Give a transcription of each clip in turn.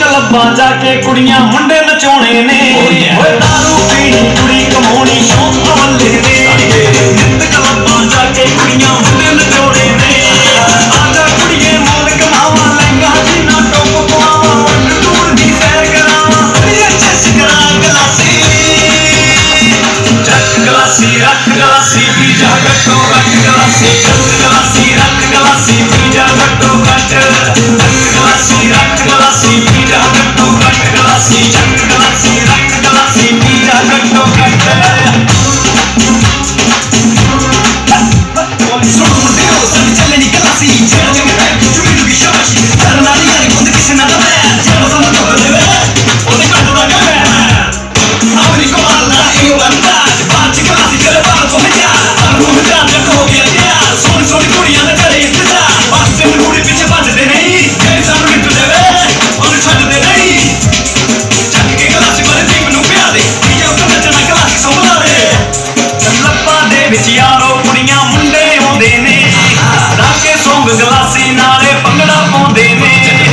ਕਲੱਬਾਂ ਜਾ ਕੇ ਕੁੜੀਆਂ ਮੁੰਡੇ ਨਚਾਉਣੇ ਨੇ ਓਏ ਦਾਰੂ ਪੀਣੀ ਕੁੜੀ ਕਮਾਉਣੀ ਸ਼ੌਂਕ ਅਵੱਲੇ ਨੇ ਨਿੱਤ ਕਲੱਬਾਂ ਜਾ ਕੇ ਕੁੜੀਆਂ ਮੁੰਡੇ ਨਚਾਉਣੇ ਨੇ ਆਜਾ ਕੁੜੀਏ ਮੋਲ ਕਮਾਵਾ ਲਹਿੰਗਾ ਜੀਨਾ ਟੋਪ ਪਵਾਵਾ ਵੱਡ ਟੂਰ ਦੀ ਸੈਰ ਕਰਾਵਾ ਇਹ ਚਸ ਕਰਾ ਗਲਾਸੀ ਚੱਕ ਗਲਾਸੀ ਰੱਖ ਗਲਾਸੀ ਪੀ ਜਾ ਗੱਟੋ ਰੱਖ ਗਲਾਸੀ ਚੱਕ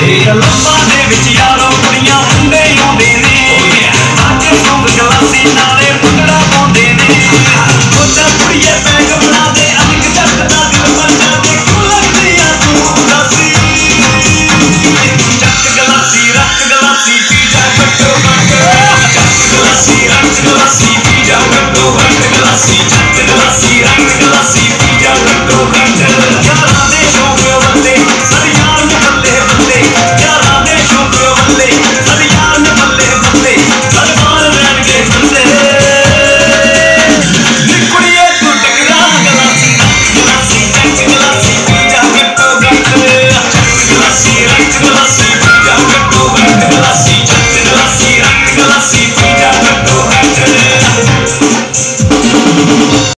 Take a look.